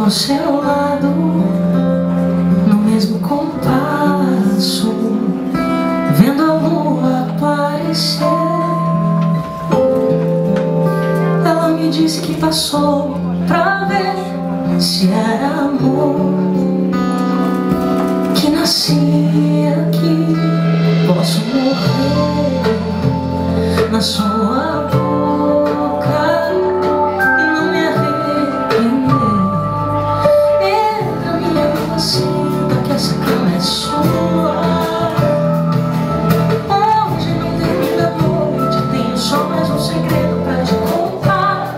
ao seu lado, no mesmo compasso, vendo a lua aparecer. Ela me disse que passou pra ver se era amor que nasci aqui. Posso morrer na sua segredo pra te contar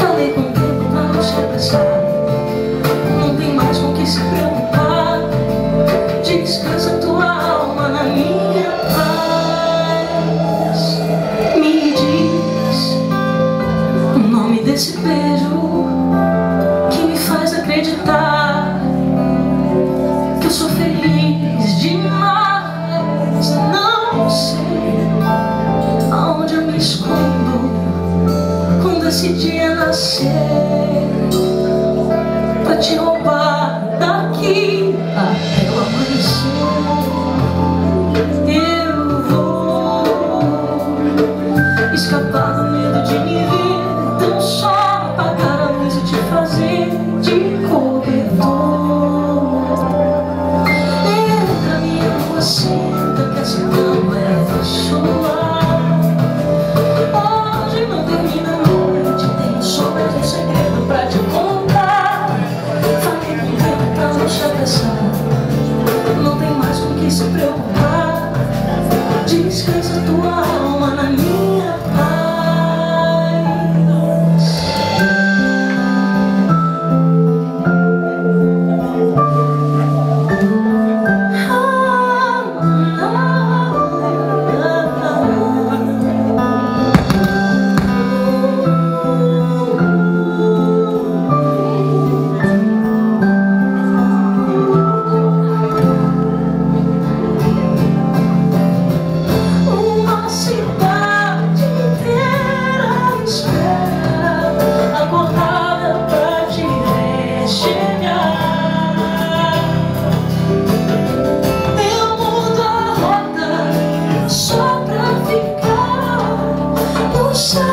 Falei contigo, mas quer pensar Não tem mais com que se preocupar Descansa tua alma na minha paz Me diz o nome desse beijo. de but you. shine.